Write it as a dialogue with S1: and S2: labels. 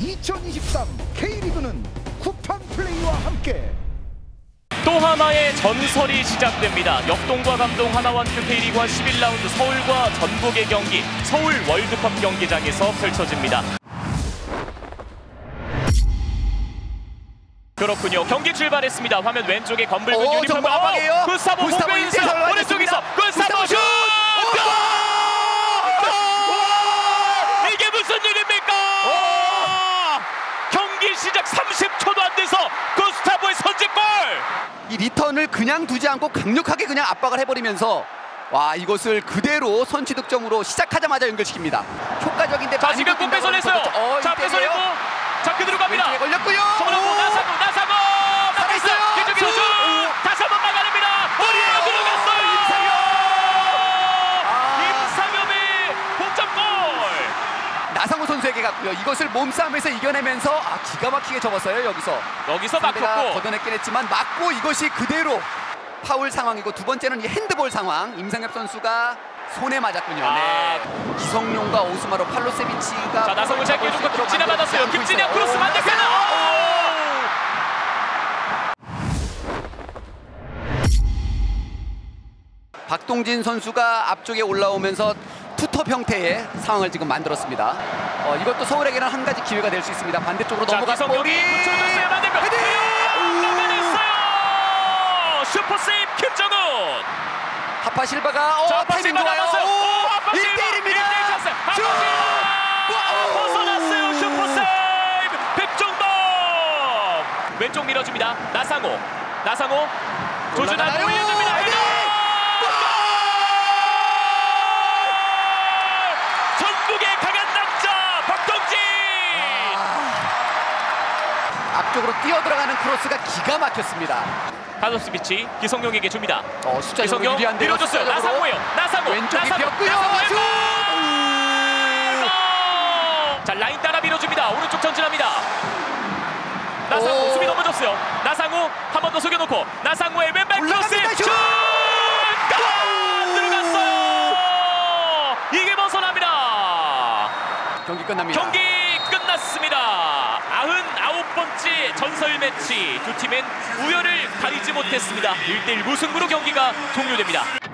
S1: 2023 K리그는 쿠팡 플레이와 함께
S2: 또 하나의 전설이 시작됩니다. 역동과 감동 하나원큐 K리그 1 11라운드 서울과 전북의 경기 서울 월드컵 경기장에서 펼쳐집니다. 그렇군요. 경기 출발했습니다. 화면 왼쪽에 검붉은
S3: 오,
S2: 유니폼
S3: 정말 압박이에요.
S2: 구스타보
S3: 구스타보
S2: 공베인스
S3: 인테이션
S2: 오른쪽에서
S3: 올라갔습니다.
S2: 구스타보
S3: 구스타보
S2: 슛!
S3: 슛!
S2: 골! 이게 무슨 일입니까? 경기 시작 30초도 안 돼서 구스타보의 선제골!
S3: 이 리턴을 그냥 두지 않고 강력하게 그냥 압박을 해버리면서 와 이것을 그대로 선취 득점으로 시작하자마자 연결시킵니다. 효과적인데
S2: 자 지금 꼭
S3: 뺏긴다고
S2: 뺏어냈어요.
S3: 어,
S2: 자 그대로 갑니다.
S3: 왼쪽에 걸렸고요.
S2: 정원하고
S3: 오!
S2: 나사고 나사고
S3: 살아있어요.
S2: 뒤쪽에서 슛!
S3: 슛!
S2: 다시 한번 막아냅니다.
S3: 골이에요.
S2: 골이에요. 들어갔어요.
S3: 임상엽! 아.
S2: 임상협의 동점골.
S3: 나상호 선수에게 갔고요. 이것을 몸싸움에서 이겨내면서 아, 기가 막히게 접었어요 여기서.
S2: 여기서 막혔고
S3: 걷어냈긴 했지만 맞고 이것이 그대로 파울 상황이고 두 번째는 이 핸드볼 상황 임상협 선수가 손에 맞았군요.
S2: 아.
S3: 네. 기성용과 오스마르 팔로세비치가
S2: 자 나상호 잘 깨주고
S3: 골
S2: 김진야 받았어요.
S3: 김진야.
S2: 크로스
S3: 오,
S2: 반대편.
S3: 박동진 선수가 앞쪽에 올라오면서 투톱 형태의 상황을 지금 만들었습니다. 어, 이것도 서울에게는 한 가지 기회가 될 수 있습니다. 반대쪽으로
S2: 기성용이
S3: 볼이
S2: 붙여줬어요. 반대편. 슈퍼 세이브 김정훈.
S3: 하파 실바가 어,
S2: 자,
S3: 타이밍 좋아요.
S2: 오, 실바.
S3: 1대1입니다.
S2: 1대1 찬스. 하파
S3: 슛!
S2: 실바. 벗어났어요. 슈퍼 세이브. 백종범. 왼쪽 밀어줍니다. 나상호. 나상호. 조준환? 올려줍니다.
S3: 헤딩!
S2: 헤딩! 전북의 강한 남자 박동진.
S3: 앞쪽으로 뛰어 들어가는 크로스가 기가 막혔습니다.
S2: 팔로세비치 기성용에게 줍니다.
S3: 어,
S2: 기성용. 밀어줬어요. 나상호예요. 나상호.
S3: 왼쪽이! 음.
S2: 자 라인 따라 밀어줍니다. 오른쪽 전진합니다. 나상호
S3: 오.
S2: 수비 넘어졌어요. 나상호 한 번 더 속여놓고 나상호의 왼발 크로스. 슛! 들어갔어요. 이게 벗어납니다.
S3: 경기 끝납니다.
S2: 경기 끝났습니다. 99 번째 전설 매치 두 팀은 우열을 가리지 못했습니다. 1대1 무승부로 경기가 종료됩니다.